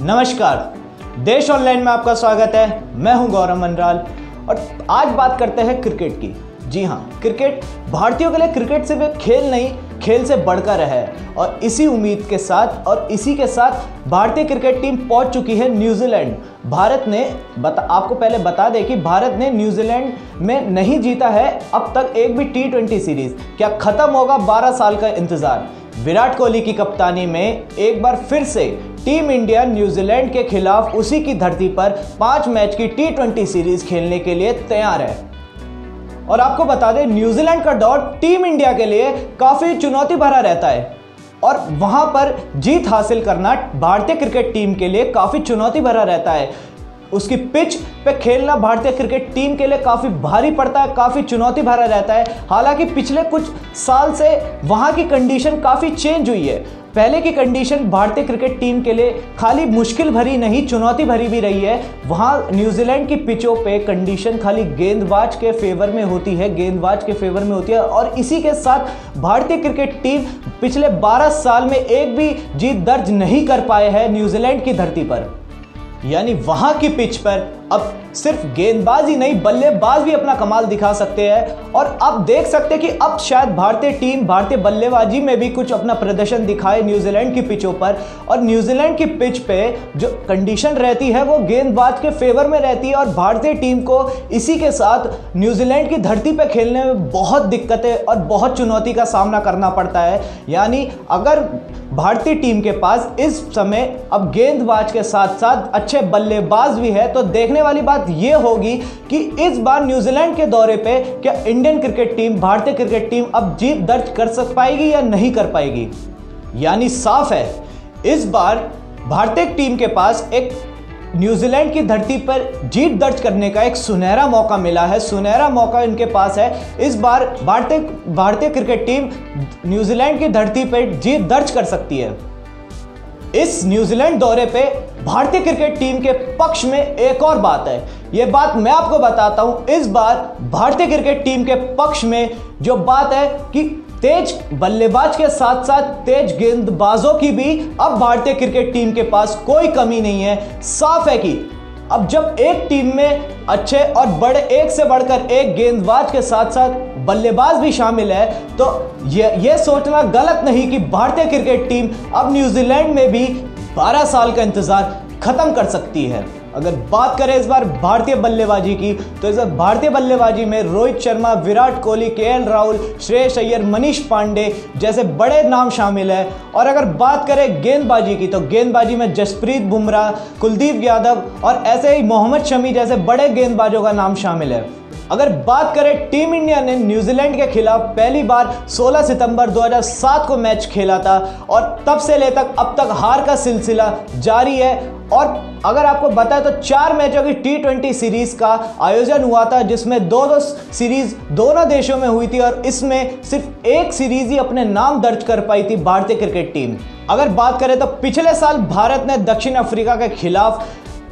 नमस्कार। देश ऑनलाइन में आपका स्वागत है। मैं हूँ गौरव मंडराल। और आज बात करते हैं क्रिकेट की। जी हाँ क्रिकेट भारतीयों के लिए क्रिकेट सिर्फ़ एक खेल नहीं, खेल से बढ़कर है। और इसी उम्मीद के साथ, और इसी के साथ भारतीय क्रिकेट टीम पहुँच चुकी है न्यूजीलैंड। भारत ने बता, आपको पहले बता दें कि भारत ने न्यूजीलैंड में नहीं जीता है अब तक एक भी टी ट्वेंटी सीरीज़। क्या खत्म होगा? 12 साल का इंतज़ार। विराट कोहली की कप्तानी में एक बार फिर से टीम इंडिया न्यूजीलैंड के खिलाफ उसी की धरती पर पाँच मैच की टी ट्वेंटी सीरीज़ खेलने के लिए तैयार है। और आपको बता दें, न्यूजीलैंड का दौर टीम इंडिया के लिए काफ़ी चुनौती भरा रहता है। और वहाँ पर जीत हासिल करना भारतीय क्रिकेट टीम के लिए काफ़ी चुनौती भरा रहता है। उसकी पिच पे खेलना भारतीय क्रिकेट टीम के लिए काफ़ी भारी पड़ता है, काफ़ी चुनौती भरा रहता है। हालाँकि पिछले कुछ साल से वहाँ की कंडीशन काफ़ी चेंज हुई है। पहले की कंडीशन भारतीय क्रिकेट टीम के लिए खाली मुश्किल भरी नहीं, चुनौती भरी भी रही है। वहाँ न्यूजीलैंड की पिचों पे कंडीशन खाली गेंदबाज के फेवर में होती है, गेंदबाज के फेवर में होती है और इसी के साथ भारतीय क्रिकेट टीम पिछले 12 साल में एक भी जीत दर्ज नहीं कर पाए है न्यूजीलैंड की धरती पर। यानी वहाँ की पिच पर अब सिर्फ़ गेंदबाज नहीं, बल्लेबाज भी अपना कमाल दिखा सकते हैं। और अब देख सकते हैं कि अब शायद भारतीय टीम, भारतीय बल्लेबाजी में भी कुछ अपना प्रदर्शन दिखाए न्यूजीलैंड की पिचों पर। और न्यूजीलैंड की पिच पे जो कंडीशन रहती है, वो गेंदबाज के फेवर में रहती है। और भारतीय टीम को इसी के साथ न्यूजीलैंड की धरती पर खेलने में बहुत दिक्कतें और बहुत चुनौती का सामना करना पड़ता है। यानी अगर भारतीय टीम के पास इस समय अब गेंदबाज के साथ साथ अच्छे बल्लेबाज भी है तो देखने वाली बात यह होगी कि इस बार न्यूजीलैंड के दौरे पे क्या इंडियन क्रिकेट टीम, भारतीय क्रिकेट टीम अब जीत दर्ज कर सक पाएगी या नहीं कर पाएगी? यानी साफ़ है, इस बार भारतीय टीम के पास एक न्यूजीलैंड की धरती पर जीत दर्ज करने का एक सुनहरा मौका मिला है। सुनहरा मौका इनके पास है। इस बार भारतीय भारतीय क्रिकेट टीम न्यूजीलैंड की धरती पर जीत दर्ज कर सकती है। इस न्यूजीलैंड दौरे पे भारतीय क्रिकेट टीम के पक्ष में एक और बात है। ये बात मैं आपको बताता हूँ, इस बार भारतीय क्रिकेट टीम के पक्ष में जो बात है कि तेज बल्लेबाज के साथ साथ तेज गेंदबाजों की भी अब भारतीय क्रिकेट टीम के पास कोई कमी नहीं है। साफ़ है कि अब जब एक टीम में अच्छे और बड़े एक से बढ़कर एक गेंदबाज के साथ साथ बल्लेबाज भी शामिल है तो ये ये सोचना गलत नहीं कि भारतीय क्रिकेट टीम अब न्यूजीलैंड में भी 12 साल का इंतज़ार खत्म कर सकती है। अगर बात करें इस बार भारतीय बल्लेबाजी की तो इस बार भारतीय बल्लेबाजी में रोहित शर्मा, विराट कोहली, के राहुल, श्रेयस अय्यर, मनीष पांडे जैसे बड़े नाम शामिल है। और अगर बात करें गेंदबाजी की तो गेंदबाजी में जसप्रीत बुमराह, कुलदीप यादव और ऐसे ही मोहम्मद शमी जैसे बड़े गेंदबाजों का नाम शामिल है। अगर बात करें टीम इंडिया ने न्यूजीलैंड के खिलाफ पहली बार 16 सितंबर 2007 को मैच खेला था और तब से ले तक अब तक हार का सिलसिला जारी है। और अगर आपको बताए तो चार मैचों की टी ट्वेंटी सीरीज़ का आयोजन हुआ था, जिसमें दो दो सीरीज़ दोनों देशों में हुई थी और इसमें सिर्फ़ एक सीरीज़ ही अपने नाम दर्ज कर पाई थी भारतीय क्रिकेट टीम। अगर बात करें तो पिछले साल भारत ने दक्षिण अफ्रीका के खिलाफ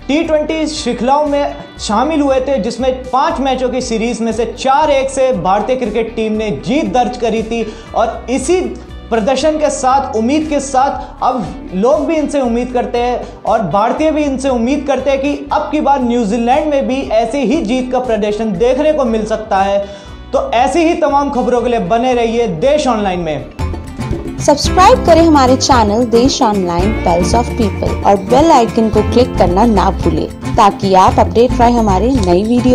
टी ट्वेंटी श्रृंखलाओं में शामिल हुए थे, जिसमें पाँच मैचों की सीरीज़ में से चार एक से भारतीय क्रिकेट टीम ने जीत दर्ज करी थी। और इसी प्रदर्शन के साथ, उम्मीद के साथ, अब लोग भी इनसे उम्मीद करते हैं और भारतीय भी इनसे उम्मीद करते हैं कि अब की बार न्यूजीलैंड में भी ऐसे ही जीत का प्रदर्शन देखने को मिल सकता है। तो ऐसी ही तमाम खबरों के लिए बने रहिए देश ऑनलाइन में। सब्सक्राइब करें हमारे channel Desh online pulse of people और बेल आइकन को क्लिक करना ना भूलें, ताकि आप अपडेट पाए हमारे नई वीडियो